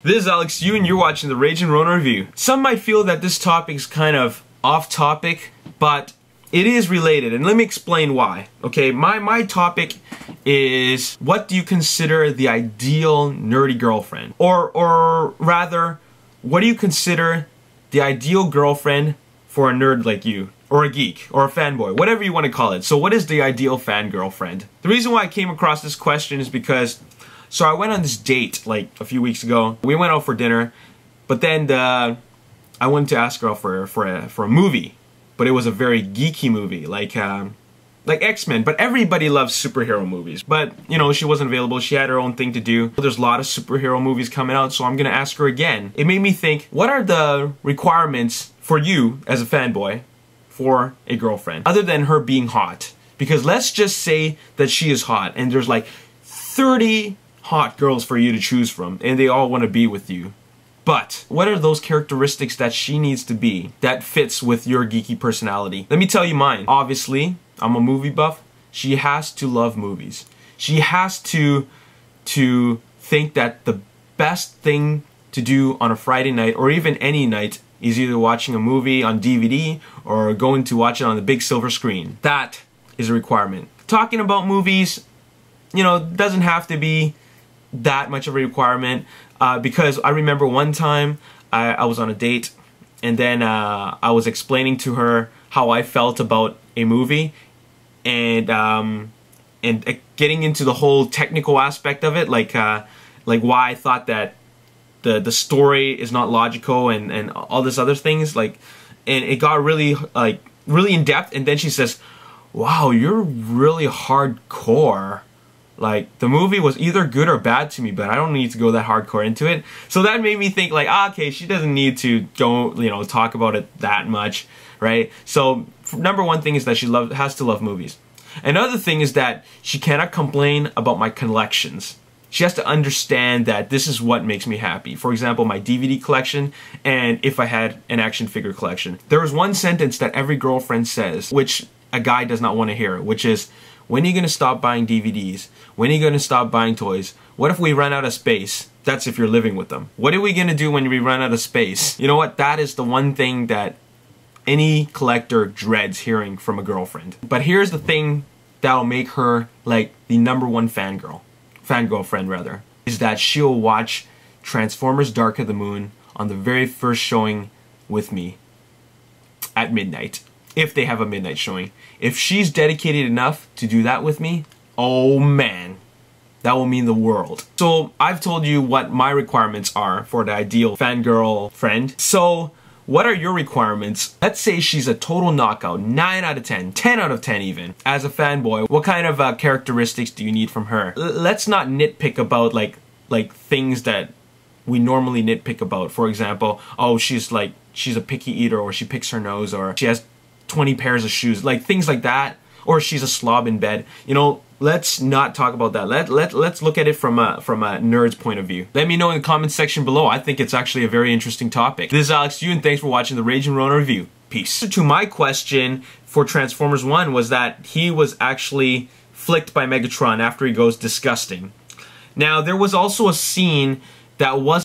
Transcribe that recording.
This is Alex Yu and you're watching the Ragin Ronin Review. Some might feel that this topic is kind of off topic, but it is related and let me explain why. Okay, my, my topic is what do you consider the ideal nerdy girlfriend? Or, or rather, what do you consider the ideal girlfriend for a nerd like you? Or a geek, or a fanboy, whatever you want to call it. So what is the ideal fan girlfriend? The reason why I came across this question is because so I went on this date like a few weeks ago. We went out for dinner, but then the, I went to ask her for for a, for a movie, but it was a very geeky movie, like um, like X-Men. But everybody loves superhero movies. But you know she wasn't available. She had her own thing to do. There's a lot of superhero movies coming out, so I'm gonna ask her again. It made me think: what are the requirements for you as a fanboy for a girlfriend, other than her being hot? Because let's just say that she is hot, and there's like 30 hot girls for you to choose from, and they all want to be with you. But what are those characteristics that she needs to be that fits with your geeky personality? Let me tell you mine. Obviously, I'm a movie buff. She has to love movies. She has to to think that the best thing to do on a Friday night or even any night is either watching a movie on DVD or going to watch it on the big silver screen. That is a requirement. Talking about movies, you know, doesn't have to be that much of a requirement uh, because I remember one time I, I, was on a date and then uh, I was explaining to her how I felt about a movie and um, and uh, getting into the whole technical aspect of it like uh, like why I thought that the the story is not logical and and all this other things like and it got really like really in depth and then she says wow you're really hardcore like the movie was either good or bad to me, but I don't need to go that hardcore into it. So that made me think like, ah, okay, she doesn't need to go, you know, talk about it that much, right? So number one thing is that she love has to love movies. Another thing is that she cannot complain about my collections. She has to understand that this is what makes me happy. For example, my DVD collection and if I had an action figure collection. There is one sentence that every girlfriend says, which a guy does not want to hear, which is, when are you going to stop buying DVDs? When are you going to stop buying toys? What if we run out of space? That's if you're living with them. What are we going to do when we run out of space? You know what? That is the one thing that any collector dreads hearing from a girlfriend. But here's the thing that'll make her like the number one fangirl, fangirlfriend rather, is that she'll watch Transformers Dark of the Moon on the very first showing with me at midnight if they have a midnight showing. If she's dedicated enough to do that with me, oh man, that will mean the world. So I've told you what my requirements are for the ideal fangirl friend. So what are your requirements? Let's say she's a total knockout, 9 out of 10, 10 out of 10 even. As a fanboy, what kind of uh, characteristics do you need from her? L let's not nitpick about like like things that we normally nitpick about. For example, oh, she's like, she's a picky eater or she picks her nose or she has 20 pairs of shoes, like things like that. Or she's a slob in bed. You know, let's not talk about that. Let, let, let's look at it from a, from a nerd's point of view. Let me know in the comments section below. I think it's actually a very interesting topic. This is Alex Yu, and thanks for watching the Ragin Ronin review. Peace. To my question for Transformers 1 was that he was actually flicked by Megatron after he goes disgusting. Now, there was also a scene that was